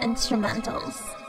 instrumentals.